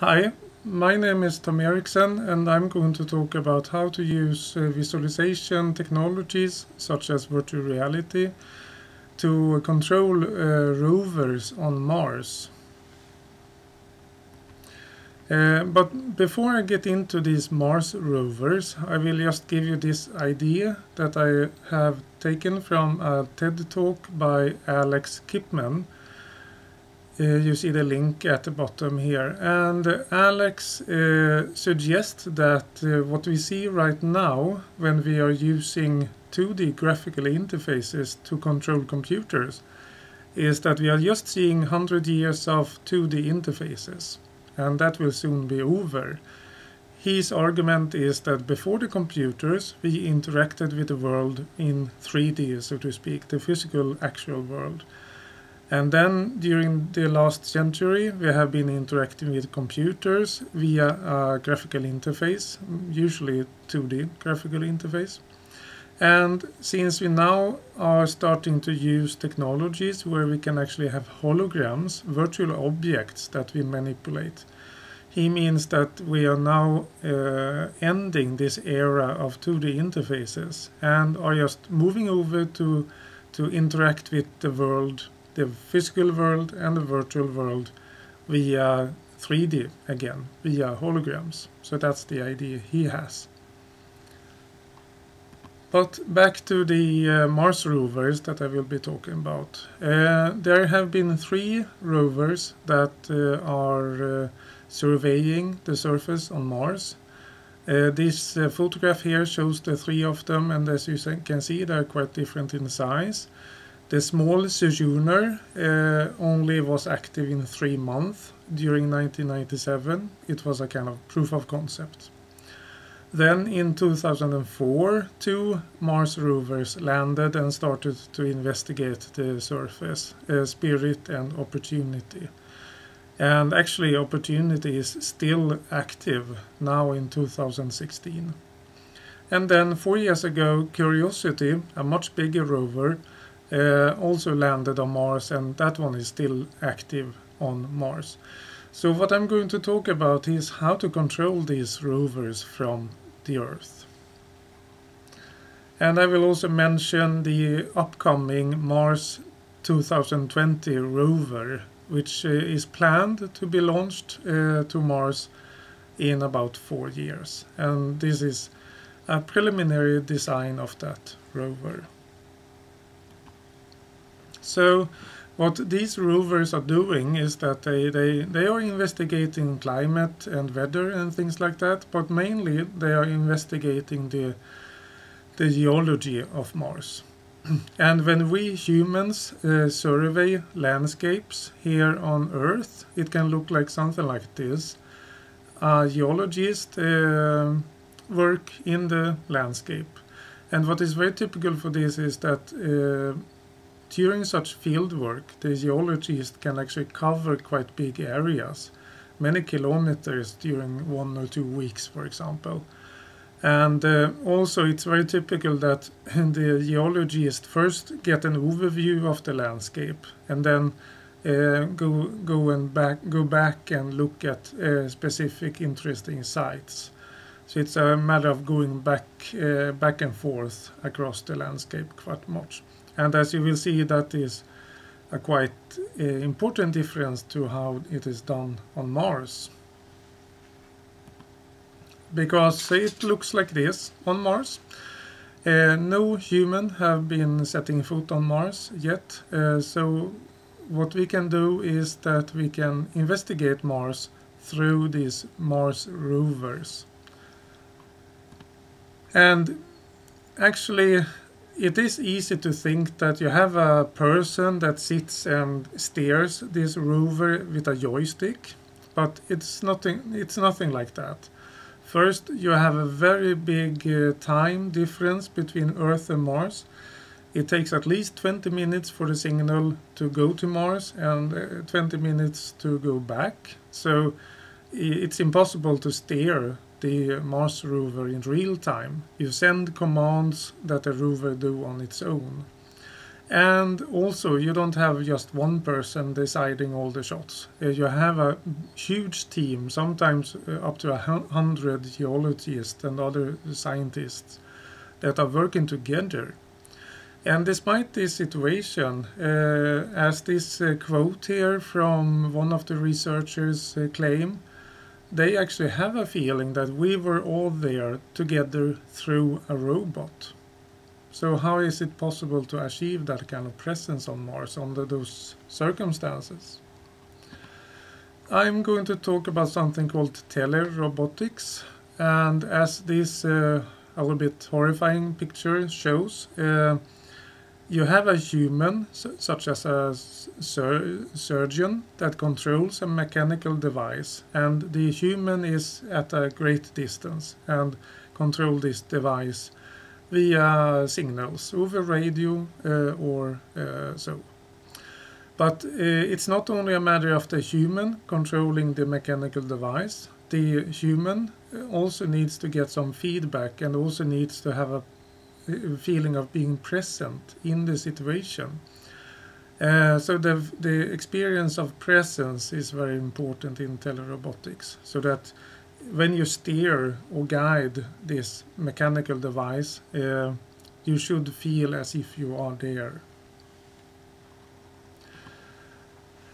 Hi, my name is Thommy Eriksson and I'm going to talk about how to use uh, visualization technologies such as virtual reality to control uh, rovers on Mars. Uh, but before I get into these Mars rovers, I will just give you this idea that I have taken from a TED talk by Alex Kipman. Uh, you see the link at the bottom here. And Alex uh, suggests that uh, what we see right now when we are using 2D graphical interfaces to control computers is that we are just seeing 100 years of 2D interfaces and that will soon be over. His argument is that before the computers, we interacted with the world in 3D, so to speak, the physical actual world. And then during the last century, we have been interacting with computers via a graphical interface, usually 2D graphical interface. And since we now are starting to use technologies where we can actually have holograms, virtual objects that we manipulate, he means that we are now uh, ending this era of 2D interfaces and are just moving over to, to interact with the world, the physical world and the virtual world via 3D again, via holograms. So that's the idea he has. But back to the uh, Mars rovers that I will be talking about. Uh, there have been three rovers that uh, are uh, surveying the surface on Mars. Uh, this uh, photograph here shows the three of them and as you can see they are quite different in size. The small Sojourner only was active in three months during 1997. It was a kind of proof of concept. Then in 2004, two Mars rovers landed and started to investigate the surface, uh, Spirit and Opportunity. And actually Opportunity is still active now in 2016. And then four years ago, Curiosity, a much bigger rover, uh, also landed on Mars and that one is still active on Mars. So what I'm going to talk about is how to control these rovers from the Earth. And I will also mention the upcoming Mars 2020 rover, which uh, is planned to be launched uh, to Mars in about four years. And this is a preliminary design of that rover. So what these rovers are doing is that they, they, they are investigating climate and weather and things like that, but mainly they are investigating the, the geology of Mars. and when we humans uh, survey landscapes here on Earth, it can look like something like this. A geologist uh, work in the landscape. And what is very typical for this is that uh, during such field work, the geologist can actually cover quite big areas, many kilometers during one or two weeks, for example. And uh, also it's very typical that the geologist first get an overview of the landscape and then uh, go go and back go back and look at uh, specific interesting sites. So it's a matter of going back uh, back and forth across the landscape quite much. And as you will see, that is a quite uh, important difference to how it is done on Mars. Because it looks like this on Mars. Uh, no human have been setting foot on Mars yet. Uh, so what we can do is that we can investigate Mars through these Mars rovers. And actually it is easy to think that you have a person that sits and steers this rover with a joystick, but it's nothing. It's nothing like that. First, you have a very big uh, time difference between Earth and Mars. It takes at least 20 minutes for the signal to go to Mars and uh, 20 minutes to go back. So it's impossible to steer the Mars rover in real time. You send commands that the rover do on its own. And also, you don't have just one person deciding all the shots. Uh, you have a huge team, sometimes uh, up to a hundred geologists and other scientists that are working together. And despite this situation, uh, as this uh, quote here from one of the researchers uh, claim, they actually have a feeling that we were all there together through a robot. So how is it possible to achieve that kind of presence on Mars under those circumstances? I'm going to talk about something called telerobotics and as this uh, a little bit horrifying picture shows, uh, you have a human, such as a sur surgeon, that controls a mechanical device and the human is at a great distance and control this device via signals over radio uh, or uh, so. But uh, it's not only a matter of the human controlling the mechanical device. The human also needs to get some feedback and also needs to have a feeling of being present in the situation. Uh, so the the experience of presence is very important in telerobotics, so that when you steer or guide this mechanical device, uh, you should feel as if you are there.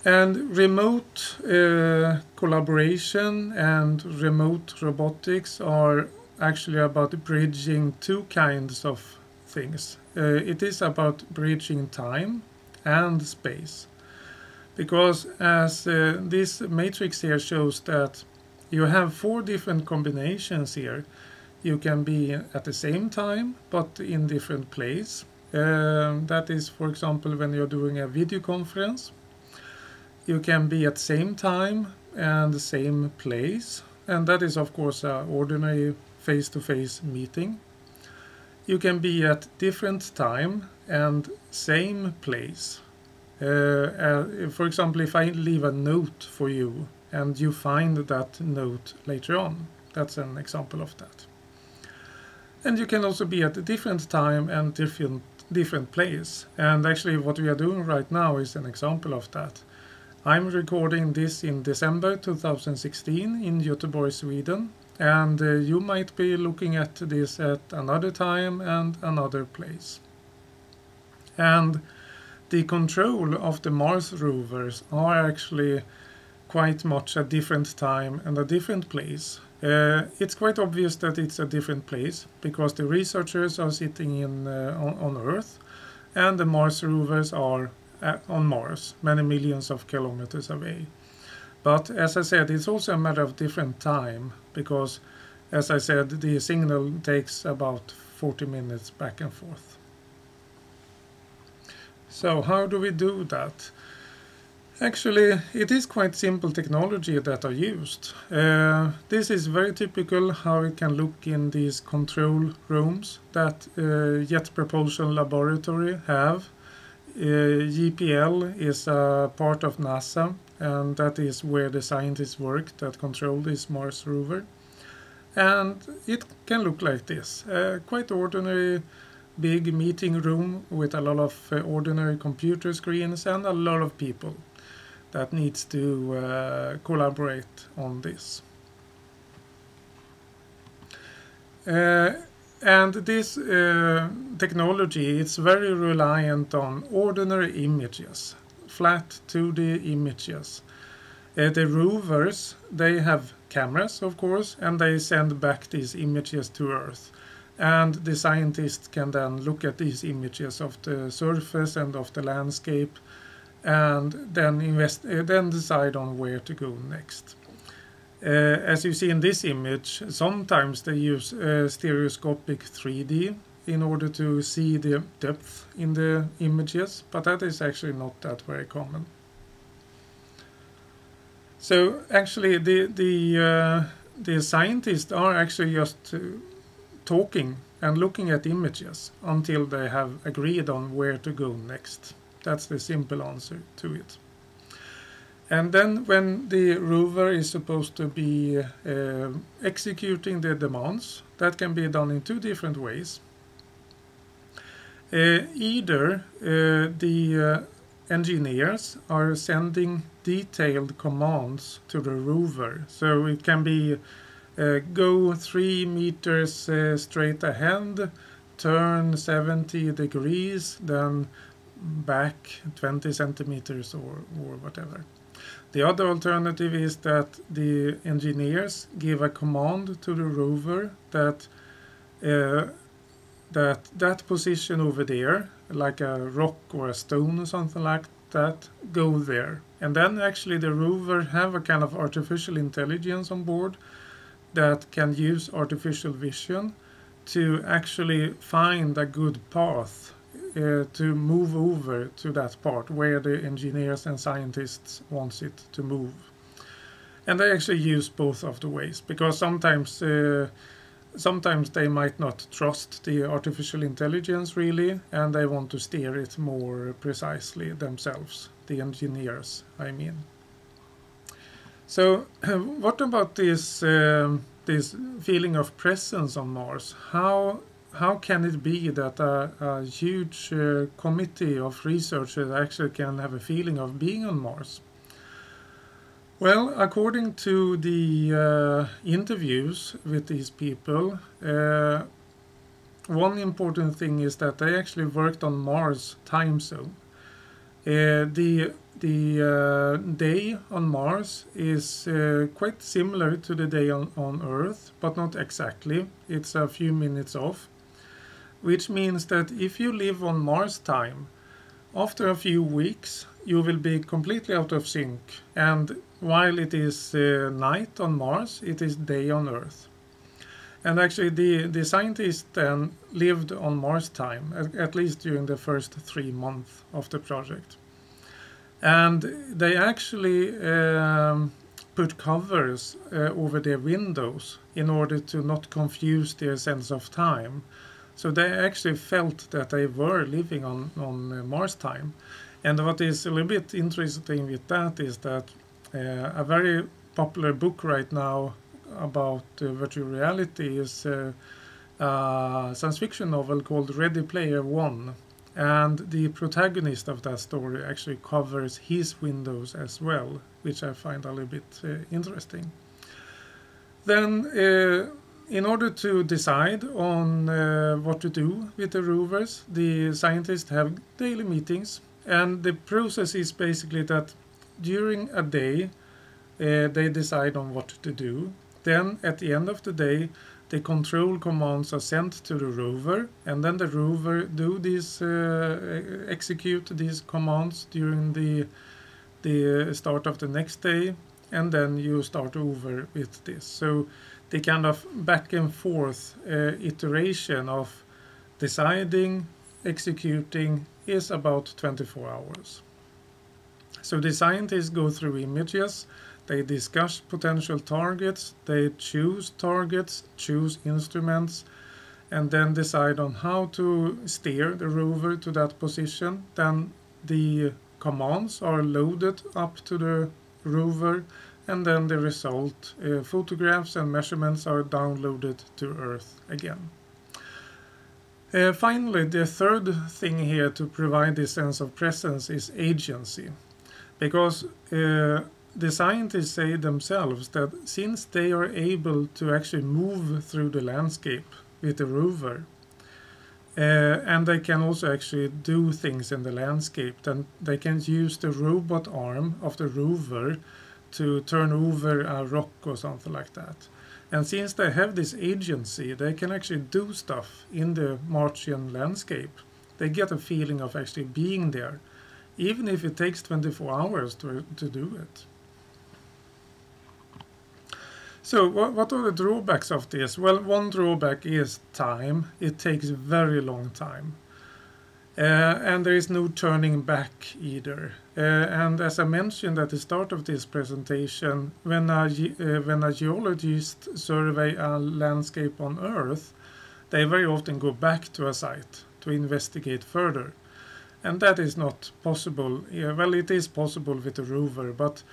And remote uh, collaboration and remote robotics are actually about bridging two kinds of things. Uh, it is about bridging time and space. Because as uh, this matrix here shows that you have four different combinations here. You can be at the same time but in different place. Uh, that is for example when you're doing a video conference. You can be at same time and the same place and that is of course an ordinary face-to-face -face meeting. You can be at different time and same place. Uh, uh, for example, if I leave a note for you and you find that note later on. That's an example of that. And you can also be at a different time and different different place. And actually what we are doing right now is an example of that. I'm recording this in December 2016 in Göteborg, Sweden. And uh, you might be looking at this at another time and another place. And the control of the Mars rovers are actually quite much a different time and a different place. Uh, it's quite obvious that it's a different place because the researchers are sitting in uh, on, on, Earth and the Mars rovers are uh, on Mars, many millions of kilometers away. But as I said, it's also a matter of different time because, as I said, the signal takes about 40 minutes back and forth. So how do we do that? Actually, it is quite simple technology that are used. Uh, this is very typical how it can look in these control rooms that uh, Jet Propulsion Laboratory have. Uh, JPL is a part of NASA and that is where the scientists work that control this Mars rover. And it can look like this. Quite ordinary big meeting room with a lot of uh, ordinary computer screens and a lot of people that needs to uh, collaborate on this. Uh, and this uh, technology is very reliant on ordinary images, flat 2D images. Uh, the rovers, they have cameras, of course, and they send back these images to Earth. And the scientists can then look at these images of the surface and of the landscape and then invest uh, then decide on where to go next. Uh, as you see in this image, sometimes they use uh, stereoscopic 3D in order to see the depth in the images, but that is actually not that very common. So actually the the uh, the scientists are actually just uh, talking and looking at images until they have agreed on where to go next. That's the simple answer to it. And then when the rover is supposed to be uh, executing the demands, that can be done in two different ways. Uh, either uh, the uh, engineers are sending detailed commands to the rover, so it can be uh, go three meters uh, straight ahead, turn 70 degrees, then back 20 centimeters or, or whatever. The other alternative is that the engineers give a command to the rover that uh, that that position over there, like a rock or a stone or something like that, go there. And then actually the rover have a kind of artificial intelligence on board that can use artificial vision to actually find a good path uh, to move over to that part where the engineers and scientists wants it to move. And they actually use both of the ways because sometimes uh, sometimes they might not trust the artificial intelligence really and they want to steer it more precisely themselves, the engineers I mean. So what about this um, this feeling of presence on Mars? How how can it be that a, a huge uh, committee of researchers actually can have a feeling of being on Mars? Well, according to the uh, interviews with these people, uh, one important thing is that they actually worked on Mars time zone. Uh, the the uh, day on Mars is uh, quite similar to the day on, on Earth, but not exactly. It's a few minutes off which means that if you live on Mars time, after a few weeks you will be completely out of sync and while it is uh, night on Mars, it is day on Earth. And actually the, the scientists then lived on Mars time, at, at least during the first three months of the project. And they actually um, put covers uh, over their windows in order to not confuse their sense of time. So they actually felt that they were living on, on uh, Mars time. And what is a little bit interesting with that is that a very popular book right now about uh, virtual reality is uh, a science fiction novel called Ready Player One. And the protagonist of that story actually covers his windows as well, which I find a little bit uh, interesting. Then uh, in order to decide on uh, what to do with the rovers, the scientists have daily meetings, and the process is basically that during a day uh, they decide on what to do. Then at the end of the day, the control commands are sent to the rover, and then the rover do these uh, execute these commands during the the start of the next day, and then you start over with this. So the kind of back and forth uh, iteration of deciding, executing is about 24 hours. So the scientists go through images, they discuss potential targets, they choose targets, choose instruments, and then decide on how to steer the rover to that position. Then the commands are loaded up to the rover and then the result uh, photographs and measurements are downloaded to Earth again. Uh, finally, the third thing here to provide this sense of presence is agency. Because uh, the scientists say themselves that since they are able to actually move through the landscape with the rover, uh, and they can also actually do things in the landscape, then they can use the robot arm of the rover to turn over a rock or something like that. And since they have this agency, they can actually do stuff in the Martian landscape. They get a feeling of actually being there, even if it takes 24 hours to, to do it. So what, what are the drawbacks of this? Well, one drawback is time. It takes very long time. Uh, and there is no turning back either. Uh, and as I mentioned at the start of this presentation, when a, uh, when a geologist survey a landscape on Earth, they very often go back to a site to investigate further. And that is not possible. Yeah, well, it is possible with a rover, but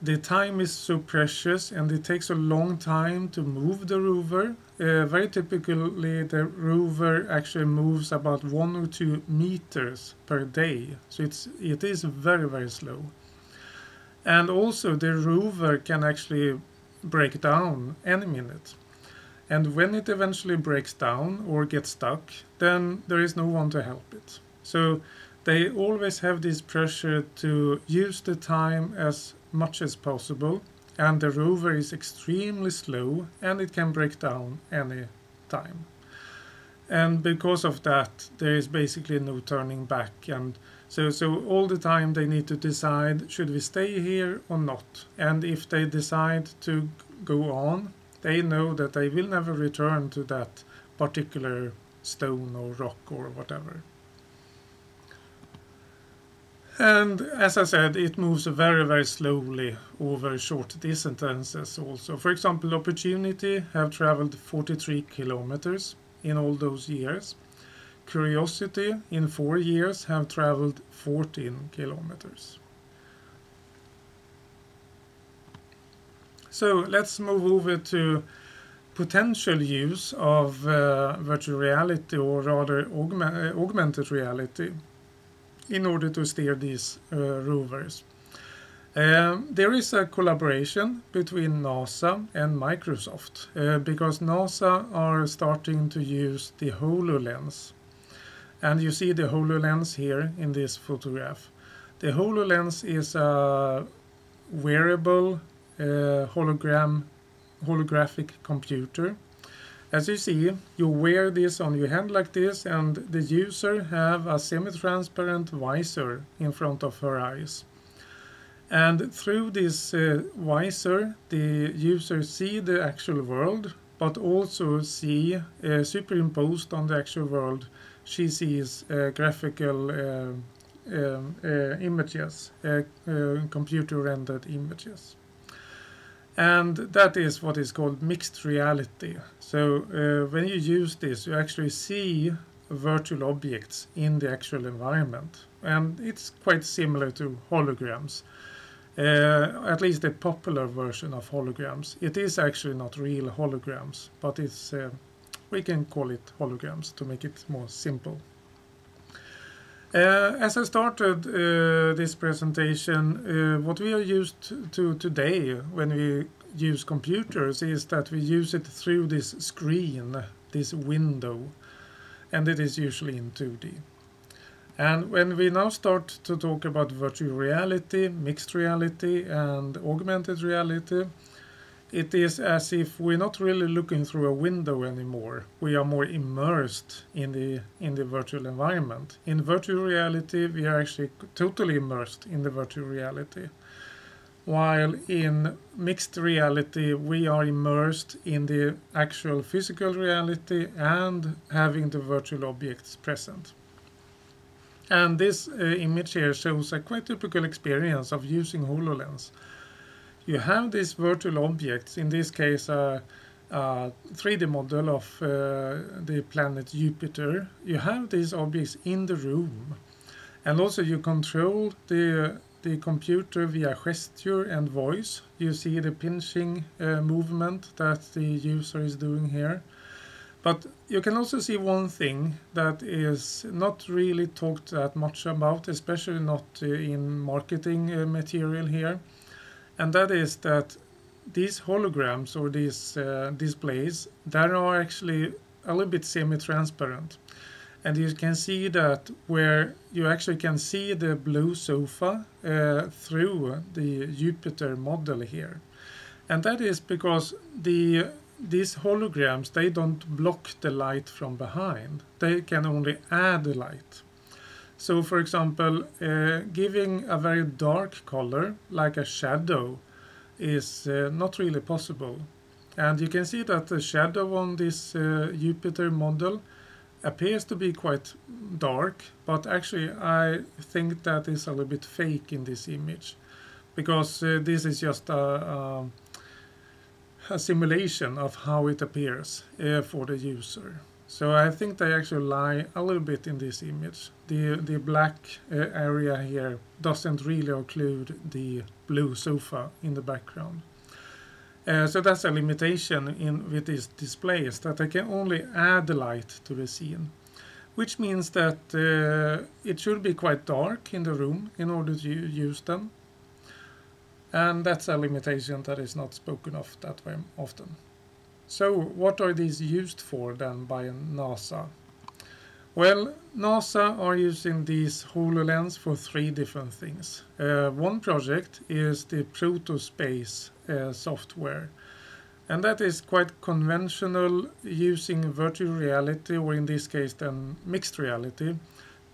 the time is so precious and it takes a long time to move the rover uh, very typically the rover actually moves about one or two meters per day. So it's it is very very slow. And also the rover can actually break down any minute. And when it eventually breaks down or gets stuck, then there is no one to help it. So they always have this pressure to use the time as much as possible and the rover is extremely slow and it can break down any time. And because of that, there is basically no turning back. And so, so all the time they need to decide should we stay here or not. And if they decide to go on, they know that they will never return to that particular stone or rock or whatever. And as I said, it moves very, very slowly over short distances also. For example, Opportunity have traveled 43 kilometers in all those years. Curiosity in four years have traveled 14 kilometers. So let's move over to potential use of uh, virtual reality or rather augment, uh, augmented reality in order to steer these uh, rovers. Um, there is a collaboration between NASA and Microsoft uh, because NASA are starting to use the HoloLens. And you see the HoloLens here in this photograph. The HoloLens is a wearable uh, hologram holographic computer as you see, you wear this on your hand like this and the user have a semi-transparent visor in front of her eyes. And through this uh, visor, the user see the actual world, but also see uh, superimposed on the actual world, she sees uh, graphical uh, um, uh, images, uh, computer rendered images. And that is what is called mixed reality. So uh, when you use this, you actually see virtual objects in the actual environment. And it's quite similar to holograms. Uh, at least the popular version of holograms. It is actually not real holograms, but it's uh, we can call it holograms to make it more simple. Uh, as I started uh, this presentation, uh, what we are used to today when we use computers is that we use it through this screen, this window, and it is usually in 2D. And when we now start to talk about virtual reality, mixed reality and augmented reality, it is as if we're not really looking through a window anymore. We are more immersed in the in the virtual environment. In virtual reality, we are actually totally immersed in the virtual reality. While in mixed reality, we are immersed in the actual physical reality and having the virtual objects present. And this uh, image here shows a quite typical experience of using HoloLens you have these virtual objects, in this case a, a 3D model of uh, the planet Jupiter. You have these objects in the room and also you control the the computer via gesture and voice. You see the pinching uh, movement that the user is doing here. But you can also see one thing that is not really talked that much about, especially not uh, in marketing uh, material here and that is that these holograms or these uh, displays they are actually a little bit semi-transparent. And you can see that where you actually can see the blue sofa uh, through the Jupiter model here. And that is because the these holograms they don't block the light from behind. They can only add the light so for example, uh, giving a very dark color, like a shadow, is uh, not really possible. And you can see that the shadow on this uh, Jupiter model appears to be quite dark, but actually I think that is a little bit fake in this image because uh, this is just a, a, a, simulation of how it appears uh, for the user. So I think they actually lie a little bit in this image. The, the black uh, area here doesn't really occlude the blue sofa in the background. Uh, so that's a limitation in with these displays that I can only add light to the scene which means that uh, it should be quite dark in the room in order to use them and that's a limitation that is not spoken of that very often. So what are these used for then by NASA? Well, NASA are using these HoloLens for three different things. Uh, one project is the Protospace uh, software. And that is quite conventional using virtual reality, or in this case then mixed reality,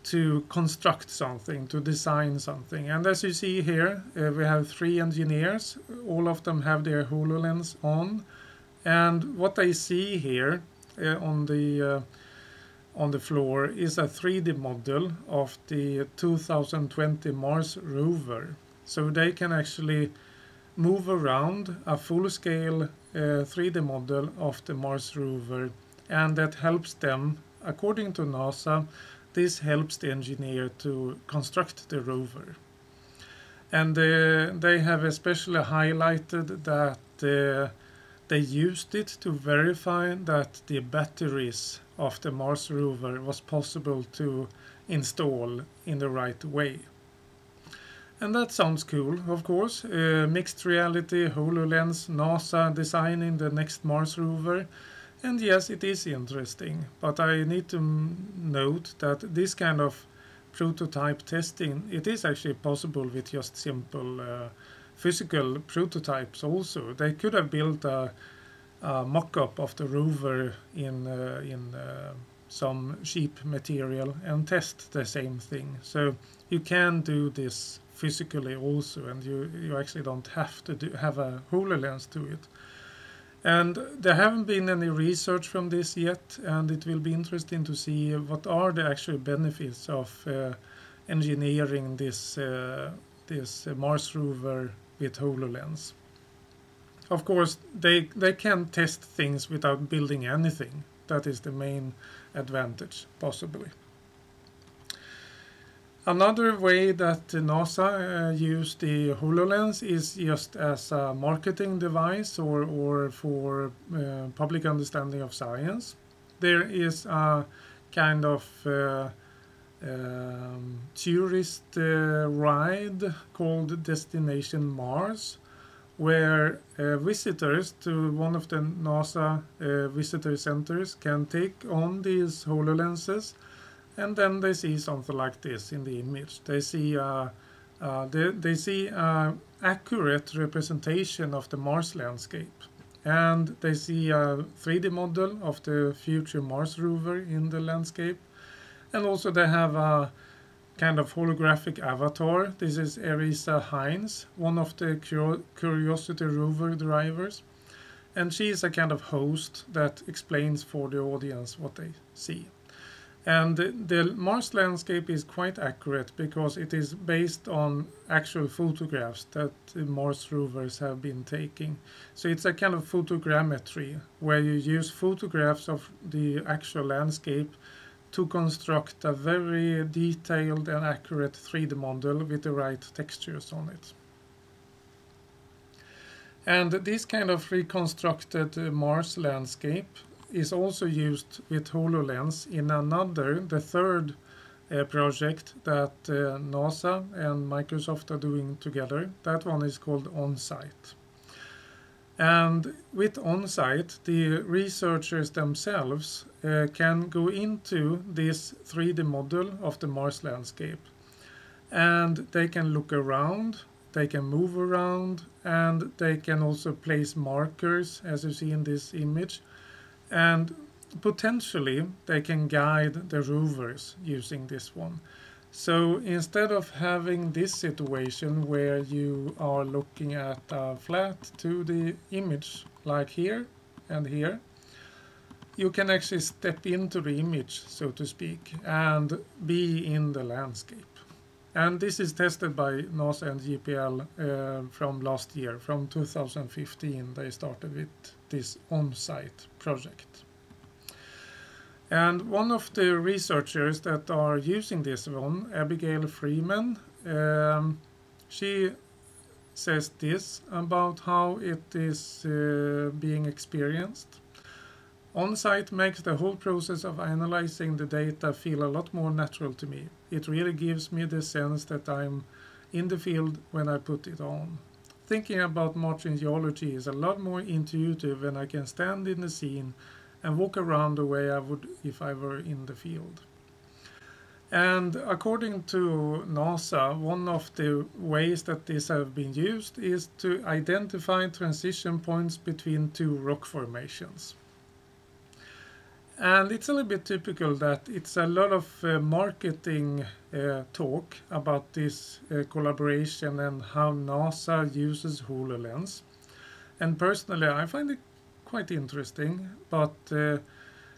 to construct something, to design something. And as you see here, uh, we have three engineers. All of them have their HoloLens on. And what they see here uh, on the uh, on the floor is a 3D model of the 2020 Mars rover. So they can actually move around a full-scale uh, 3D model of the Mars rover and that helps them, according to NASA, this helps the engineer to construct the rover. And uh, they have especially highlighted that uh, they used it to verify that the batteries of the Mars rover was possible to install in the right way. And that sounds cool, of course. Uh, mixed reality, HoloLens, NASA designing the next Mars rover. And yes, it is interesting, but I need to note that this kind of prototype testing, it is actually possible with just simple uh, physical prototypes also. They could have built a, a mock-up of the rover in, uh, in uh, some cheap material and test the same thing. So you can do this physically also and you, you actually don't have to do, have a HoloLens to it. And there haven't been any research from this yet, and it will be interesting to see what are the actual benefits of uh, engineering this uh, this Mars rover with HoloLens. Of course, they they can test things without building anything. That is the main advantage, possibly. Another way that NASA uh, use the HoloLens is just as a marketing device or, or for uh, public understanding of science. There is a kind of uh, um, tourist uh, ride called Destination Mars where uh, visitors to one of the NASA uh, visitor centers can take on these HoloLenses and then they see something like this in the image. They see uh, uh, they, they see uh, accurate representation of the Mars landscape and they see a 3D model of the future Mars rover in the landscape and also they have a kind of holographic avatar. This is Erisa Hines, one of the Curiosity rover drivers and she is a kind of host that explains for the audience what they see. And the Mars landscape is quite accurate because it is based on actual photographs that Mars rovers have been taking. So it's a kind of photogrammetry where you use photographs of the actual landscape to construct a very detailed and accurate 3D model with the right textures on it. And this kind of reconstructed Mars landscape is also used with HoloLens in another, the third uh, project that uh, NASA and Microsoft are doing together. That one is called OnSite. And with on-site, the researchers themselves uh, can go into this 3D model of the Mars landscape. And they can look around, they can move around, and they can also place markers, as you see in this image, and potentially they can guide the rovers using this one. So instead of having this situation where you are looking at a flat 2D image like here and here, you can actually step into the image, so to speak, and be in the landscape. And this is tested by NASA and JPL uh, from last year, from 2015. They started with this on-site project. And one of the researchers that are using this one, Abigail Fraeman, um, she says this about how it is uh, being experienced. On-site makes the whole process of analyzing the data feel a lot more natural to me. It really gives me the sense that I'm in the field when I put it on. Thinking about Martian geology is a lot more intuitive when I can stand in the scene and walk around the way I would if I were in the field. And according to NASA, one of the ways that this have been used is to identify transition points between two rock formations. And it's a little bit typical that it's a lot of uh, marketing uh, talk about this uh, collaboration and how NASA uses HoloLens. And personally, I find it quite interesting, but uh,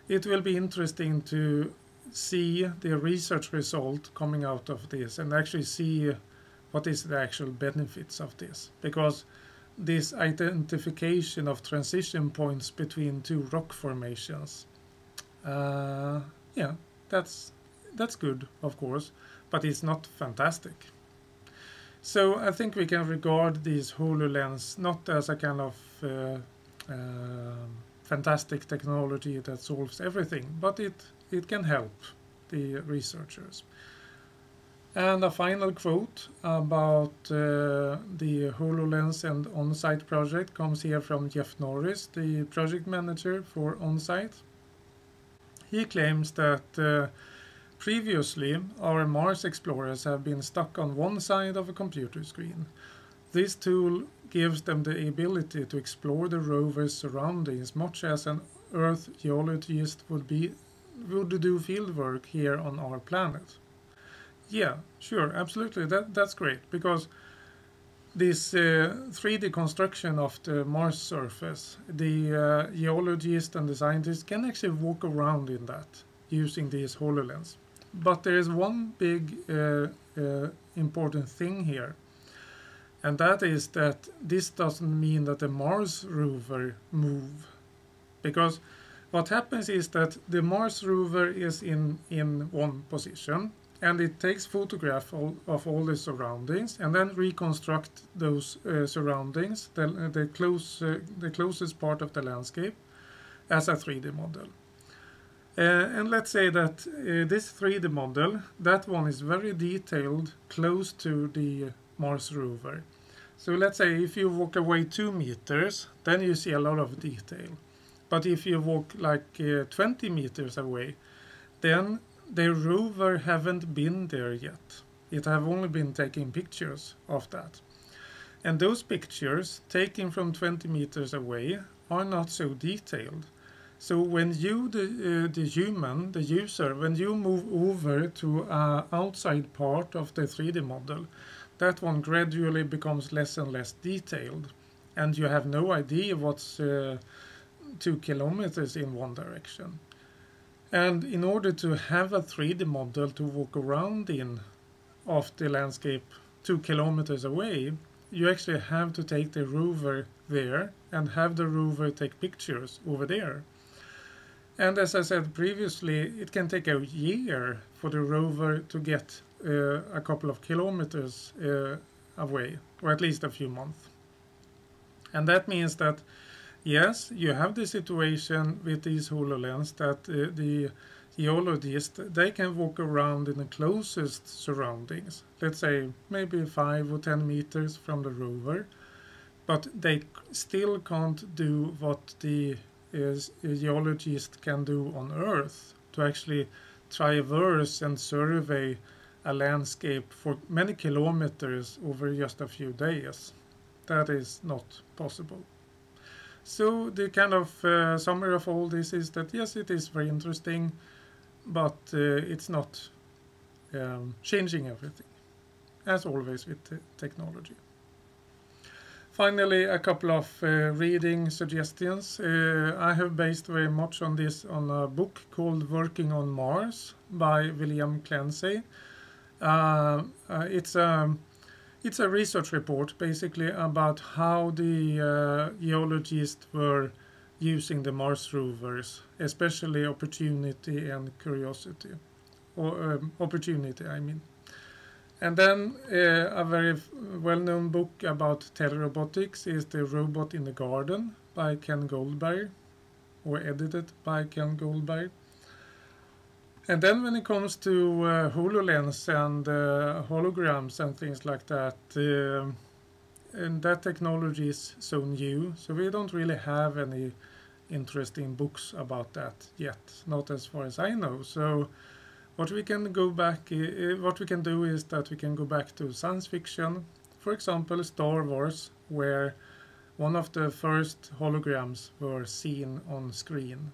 it will be interesting to see the research result coming out of this and actually see what is the actual benefits of this. Because this identification of transition points between two rock formations uh, yeah, that's that's good, of course, but it's not fantastic. So I think we can regard these HoloLens not as a kind of uh, fantastic technology that solves everything, but it, it can help the researchers. And a final quote about uh, the HoloLens and OnSite project comes here from Jeff Norris, the project manager for OnSite. He claims that uh, previously our Mars explorers have been stuck on one side of a computer screen. This tool gives them the ability to explore the rover's surroundings much as an Earth geologist would be would do fieldwork here on our planet. Yeah, sure, absolutely. That that's great because this uh, 3D construction of the Mars surface, the uh, geologist and the scientists can actually walk around in that using these HoloLens. But there is one big uh, uh, important thing here, and that is that this doesn't mean that the Mars rover move, because what happens is that the Mars rover is in, in one position, and it takes photograph all, of all the surroundings and then reconstruct those uh, surroundings, the, the, close, uh, the closest part of the landscape as a 3D model. Uh, and let's say that uh, this 3D model, that one is very detailed, close to the Mars rover. So let's say if you walk away two meters, then you see a lot of detail. But if you walk like uh, 20 meters away, then the rover haven't been there yet. It have only been taking pictures of that. And those pictures, taken from 20 meters away, are not so detailed. So when you, the, uh, the human, the user, when you move over to an outside part of the 3D model, that one gradually becomes less and less detailed. And you have no idea what's uh, two kilometers in one direction. And in order to have a 3D model to walk around in of the landscape two kilometers away, you actually have to take the rover there and have the rover take pictures over there. And as I said previously, it can take a year for the rover to get a couple of kilometers uh, away, or at least a few months. And that means that Yes, you have the situation with these HoloLens that uh, the geologist, they can walk around in the closest surroundings, let's say maybe 5 or 10 meters from the rover, but they still can't do what the uh, geologist can do on Earth to actually traverse and survey a landscape for many kilometers over just a few days. That is not possible. So the kind of uh, summary of all this is that yes, it is very interesting, but uh, it's not um, changing everything, as always with technology. Finally, a couple of uh, reading suggestions. Uh, I have based very much on this on a book called Working on Mars by William Clancey. Uh, uh, it's a um, it's a research report basically about how the uh, geologists were using the Mars rovers, especially Opportunity and Curiosity. Or um, Opportunity, I mean. And then uh, a very well-known book about telerobotics is The Robot in the Garden by Ken Goldberg, or edited by Ken Goldberg. And then when it comes to uh, HoloLens and uh, holograms and things like that, uh, and that technology is so new, so we don't really have any interesting books about that yet, not as far as I know. So what we can go back, what we can do is that we can go back to science fiction, for example, Star Wars, where one of the first holograms were seen on screen.